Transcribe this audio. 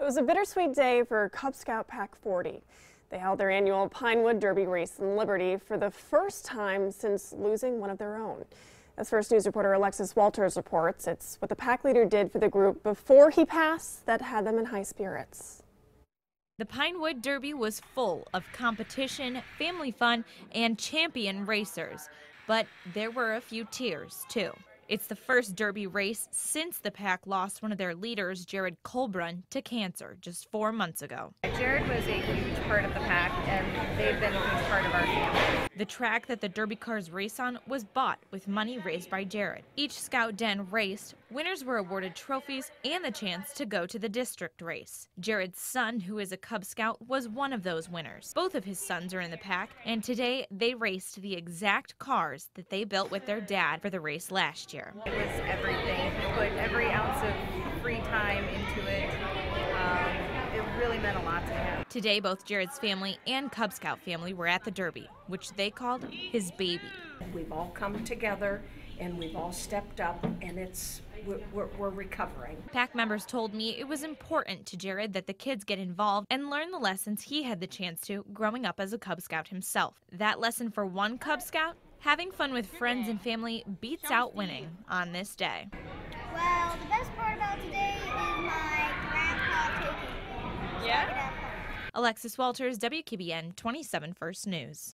It was a bittersweet day for Cub Scout Pack 40. They held their annual Pinewood Derby race in Liberty for the first time since losing one of their own. As First News reporter Alexis Walters reports, it's what the pack leader did for the group before he passed that had them in high spirits. The Pinewood Derby was full of competition, family fun, and champion racers. But there were a few tears, too. It's the first Derby race since the pack lost one of their leaders, Jared Colbrun, to cancer just four months ago. Jared was a huge part of the pack, and they've been a huge part of our family. The track that the Derby cars race on was bought with money raised by Jared. Each Scout Den raced, winners were awarded trophies and the chance to go to the district race. Jared's son, who is a Cub Scout, was one of those winners. Both of his sons are in the pack, and today they raced the exact cars that they built with their dad for the race last year. It was everything. Put every ounce of free time into it. Um, it really meant a lot to him. Today, both Jared's family and Cub Scout family were at the Derby, which they called his baby. We've all come together and we've all stepped up, and it's we're, we're, we're, recovering. Pack members told me it was important to Jared that the kids get involved and learn the lessons he had the chance to growing up as a Cub Scout himself. That lesson for one Cub Scout Having fun with friends and family beats out winning on this day. Well, the best part about today Alexis Walters, WKBN 27 First News.